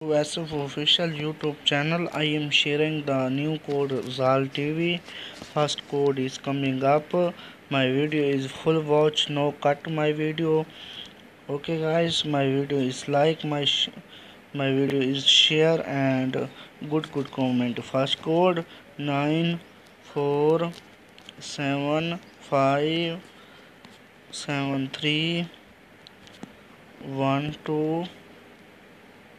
SF official YouTube channel I am sharing the new code ZAL TV first code is coming up. My video is full watch no cut my video. Okay guys my video is like my my video is share and good good comment. First code 9 4 7 5 7 3 1 2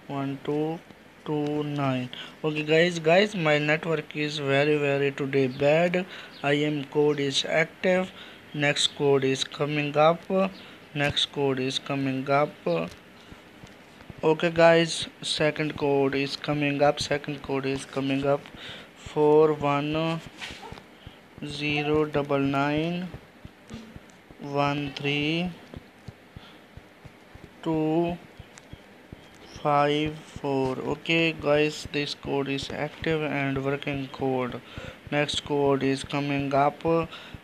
one two two nine. Okay guys guys my network is very very today bad. I am code is active. Next code is coming up. Next code is coming up. Okay guys second code is coming up. Second code is coming up. Four one zero double nine one three two five four. Okay guys this code is active and working code. Next code is coming up.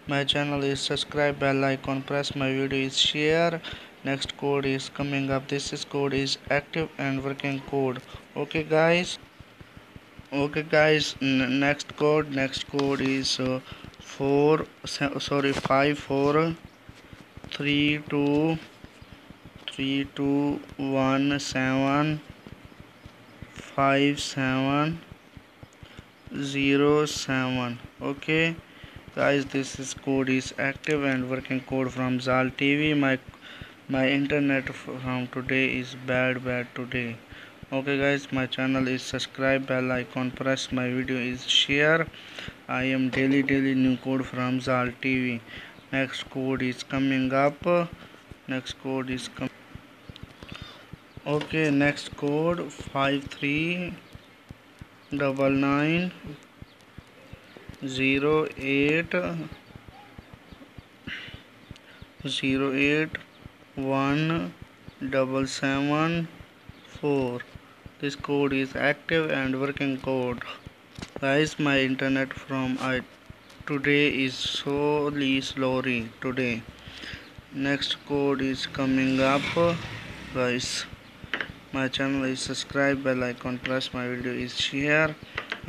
My channel is subscribe bell icon press my video is share. Next code is coming up. This is code is active and working code. Okay guys. Okay guys next code next code is uh, 4 sorry 5 4 3 2 three two one seven five seven zero seven. Okay guys this is code is active and working code from zal tv my my internet from today is bad bad today. Okay guys my channel is subscribe bell icon press my video is share. I am daily daily new code from zal tv next code is coming up. Next code is coming okay next code five three double nine zero eight zero eight one double seven four. This code is active and working code. Guys my internet from I today is solely slowly today. Next code is coming up guys my channel is subscribe bell icon plus my video is share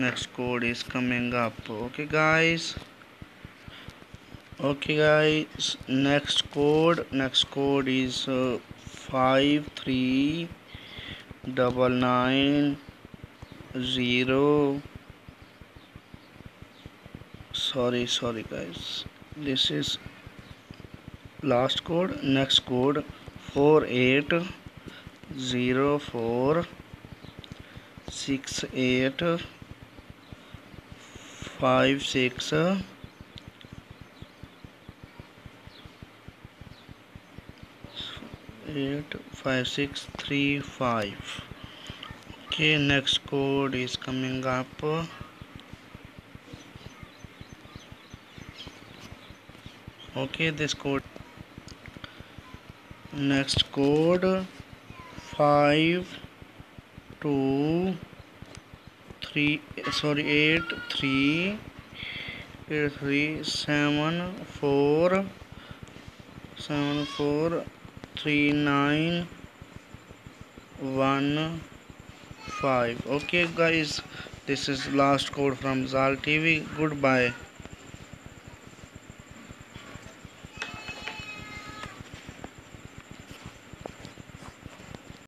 next code is coming up okay guys okay guys next code next code is uh, five three double nine zero sorry sorry guys this is last code next code four eight zero four six eight five six eight five six three five. Okay next code is coming up. Okay this code. Next code five two three sorry eight three eight three seven four seven four three nine one five. Okay guys this is last code from zal tv goodbye